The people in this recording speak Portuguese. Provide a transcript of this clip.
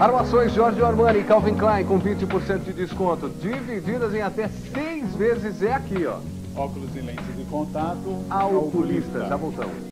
Armações Jorge Armani e Calvin Klein com 20% de desconto, divididas em até seis vezes. É aqui, ó. Óculos e lentes de contato. A oculista. Já voltamos.